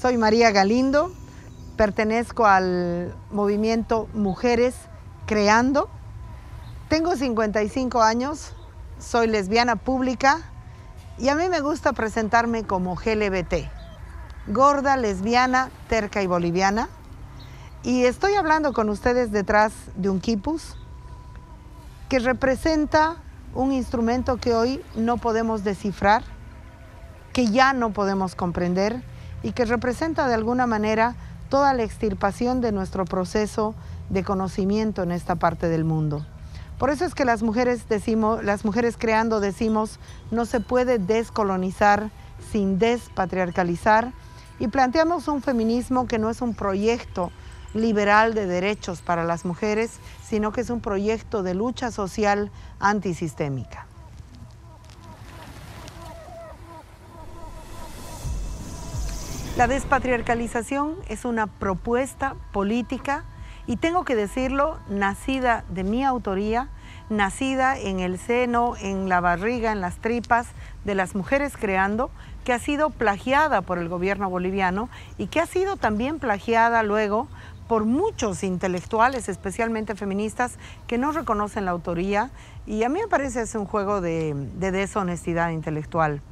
Soy María Galindo, pertenezco al movimiento Mujeres Creando. Tengo 55 años, soy lesbiana pública y a mí me gusta presentarme como GLBT, gorda, lesbiana, terca y boliviana. Y estoy hablando con ustedes detrás de un quipus que representa un instrumento que hoy no podemos descifrar, que ya no podemos comprender y que representa de alguna manera toda la extirpación de nuestro proceso de conocimiento en esta parte del mundo. Por eso es que las mujeres decimos, las mujeres creando decimos, no se puede descolonizar sin despatriarcalizar y planteamos un feminismo que no es un proyecto liberal de derechos para las mujeres, sino que es un proyecto de lucha social antisistémica. La despatriarcalización es una propuesta política y tengo que decirlo, nacida de mi autoría, nacida en el seno, en la barriga, en las tripas de las mujeres creando, que ha sido plagiada por el gobierno boliviano y que ha sido también plagiada luego por muchos intelectuales, especialmente feministas, que no reconocen la autoría y a mí me parece es un juego de, de deshonestidad intelectual.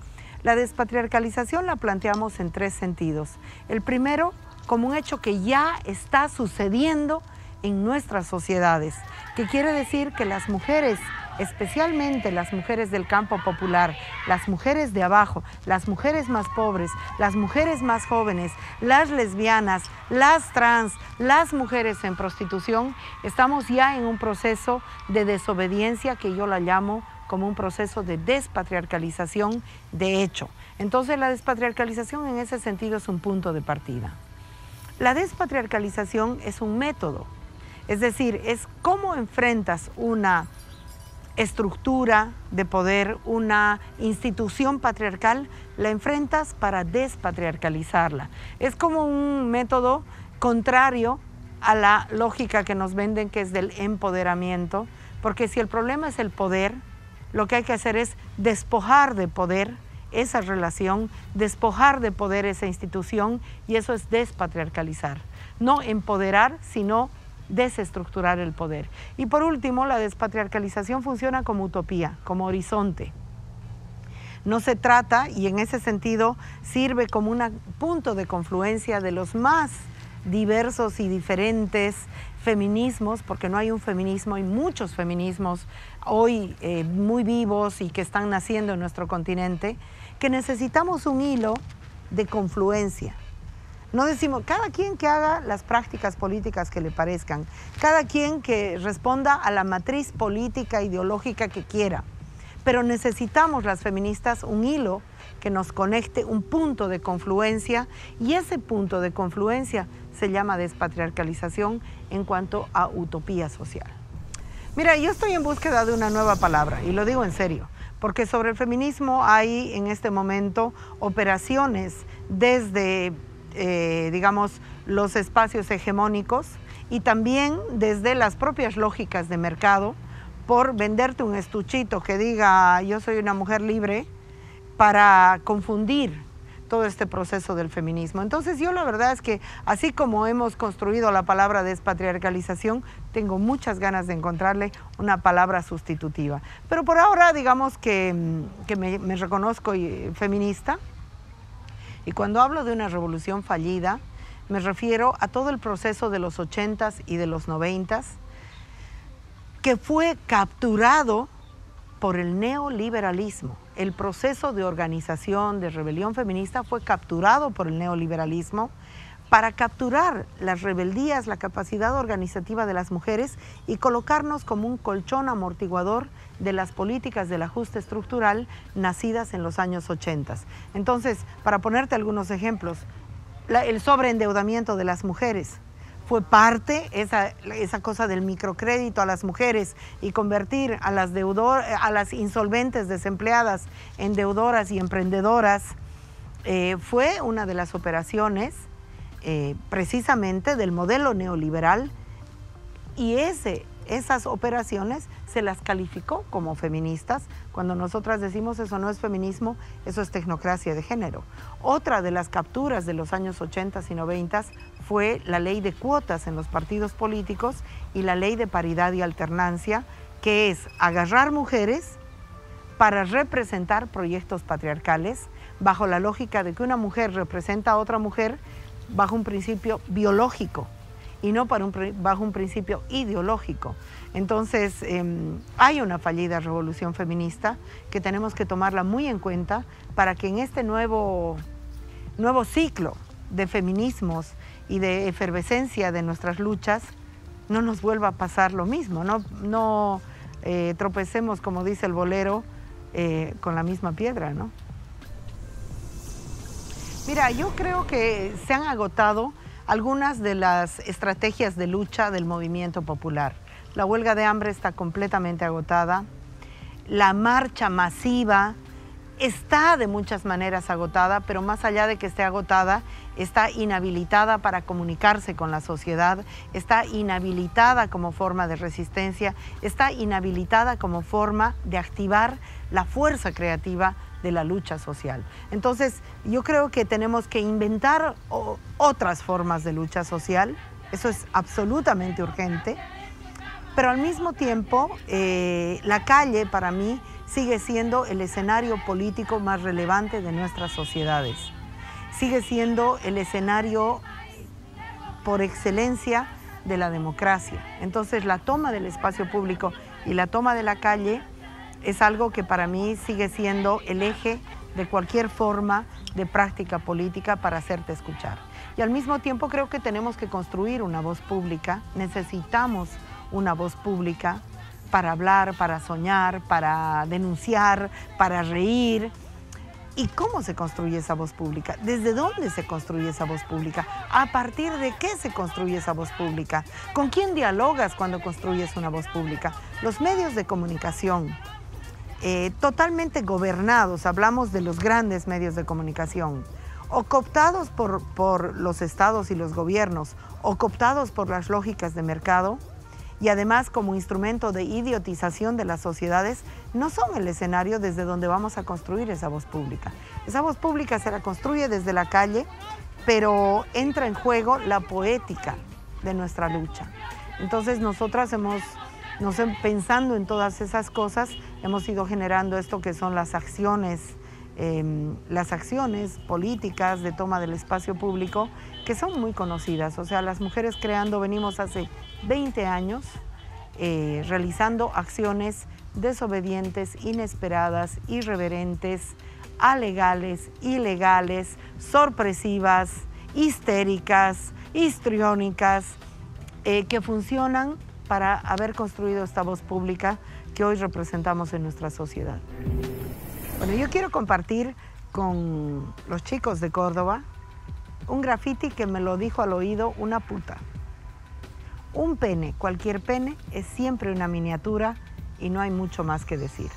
La despatriarcalización la planteamos en tres sentidos. El primero, como un hecho que ya está sucediendo en nuestras sociedades, que quiere decir que las mujeres, especialmente las mujeres del campo popular, las mujeres de abajo, las mujeres más pobres, las mujeres más jóvenes, las lesbianas, las trans, las mujeres en prostitución, estamos ya en un proceso de desobediencia que yo la llamo como un proceso de despatriarcalización de hecho. Entonces la despatriarcalización en ese sentido es un punto de partida. La despatriarcalización es un método, es decir, es cómo enfrentas una estructura de poder, una institución patriarcal, la enfrentas para despatriarcalizarla. Es como un método contrario a la lógica que nos venden que es del empoderamiento, porque si el problema es el poder, lo que hay que hacer es despojar de poder esa relación, despojar de poder esa institución y eso es despatriarcalizar. No empoderar, sino desestructurar el poder. Y por último, la despatriarcalización funciona como utopía, como horizonte. No se trata, y en ese sentido sirve como un punto de confluencia de los más diversos y diferentes feminismos, porque no hay un feminismo, hay muchos feminismos hoy eh, muy vivos y que están naciendo en nuestro continente, que necesitamos un hilo de confluencia. No decimos, cada quien que haga las prácticas políticas que le parezcan, cada quien que responda a la matriz política, ideológica que quiera, pero necesitamos las feministas un hilo que nos conecte, un punto de confluencia, y ese punto de confluencia se llama despatriarcalización en cuanto a utopía social. Mira, yo estoy en búsqueda de una nueva palabra, y lo digo en serio, porque sobre el feminismo hay en este momento operaciones desde, eh, digamos, los espacios hegemónicos y también desde las propias lógicas de mercado por venderte un estuchito que diga yo soy una mujer libre para confundir todo este proceso del feminismo. Entonces yo la verdad es que así como hemos construido la palabra despatriarcalización, tengo muchas ganas de encontrarle una palabra sustitutiva. Pero por ahora digamos que, mm, me, reconozco eh, feminista y cuando hablo de una revolución fallida, me refiero a todo el proceso de los 80s y de los 90s que fue capturado por el neoliberalismo. El proceso de organización, de rebelión feminista fue capturado por el neoliberalismo para capturar las rebeldías, la capacidad organizativa de las mujeres y colocarnos como un colchón amortiguador de las políticas del ajuste estructural nacidas en los años 80. Entonces, para ponerte algunos ejemplos, el sobreendeudamiento de las mujeres, fue parte esa, esa cosa del microcrédito a las mujeres y convertir a las, deudor, a las insolventes desempleadas en deudoras y emprendedoras, eh, fue una de las operaciones eh, precisamente del modelo neoliberal Y esas operaciones se las calificó como feministas. Cuando nosotras decimos eso no es feminismo, eso es tecnocracia de género. Otra de las capturas de los años 80 y 90 fue la ley de cuotas en los partidos políticos y la ley de paridad y alternancia, que es agarrar mujeres para representar proyectos patriarcales bajo la lógica de que una mujer representa a otra mujer bajo un principio biológico y no para un, bajo un principio ideológico. Entonces, em, hay una fallida revolución feminista que tenemos que tomarla muy en cuenta para que en este nuevo, nuevo ciclo de feminismos y de efervescencia de nuestras luchas, no nos vuelva a pasar lo mismo, no, no eh, tropecemos, como dice el bolero, eh, con la misma piedra, ¿no? Mira, yo creo que se han agotado algunas de las estrategias de lucha del movimiento popular. La huelga de hambre está completamente agotada. La marcha masiva está de muchas maneras agotada, pero más allá de que esté agotada, está inhabilitada para comunicarse con la sociedad, está inhabilitada como forma de resistencia, está inhabilitada como forma de activar la fuerza creativa de la lucha social. Entonces, yo creo que tenemos que inventar otras formas de lucha social, eso es absolutamente urgente, pero al mismo tiempo eh, la calle para mí sigue siendo el escenario político más relevante de nuestras sociedades, sigue siendo el escenario por excelencia de la democracia. Entonces la toma del espacio público y la toma de la calle es algo que para mí sigue siendo el eje de cualquier forma de práctica política para hacerte escuchar. Y al mismo tiempo creo que tenemos que construir una voz pública, necesitamos una voz pública para hablar, para soñar, para denunciar, para reír. ¿Y cómo se construye esa voz pública? ¿Desde dónde se construye esa voz pública? ¿A partir de qué se construye esa voz pública? ¿Con quién dialogas cuando construyes una voz pública? Los medios de comunicación, eh, totalmente gobernados, hablamos de los grandes medios de comunicación, o cooptados por, por los estados y los gobiernos, o cooptados por las lógicas de mercado, y además como instrumento de idiotización de las sociedades, no son el escenario desde donde vamos a construir esa voz pública. Esa voz pública se la construye desde la calle, pero entra en juego la poética de nuestra lucha. Entonces nosotras hemos pensando en todas esas cosas, hemos ido generando esto que son las acciones, em, las acciones políticas de toma del espacio público, que son muy conocidas. O sea, las mujeres creando venimos hace 20 años eh, realizando acciones desobedientes, inesperadas, irreverentes, alegales, ilegales, sorpresivas, histéricas, histriónicas, eh, que funcionan para haber construido esta voz pública que hoy representamos en nuestra sociedad. Bueno, yo quiero compartir con los chicos de Córdoba un graffiti que me lo dijo al oído una puta. Un pene, cualquier pene, es siempre una miniatura y no hay mucho más que decir.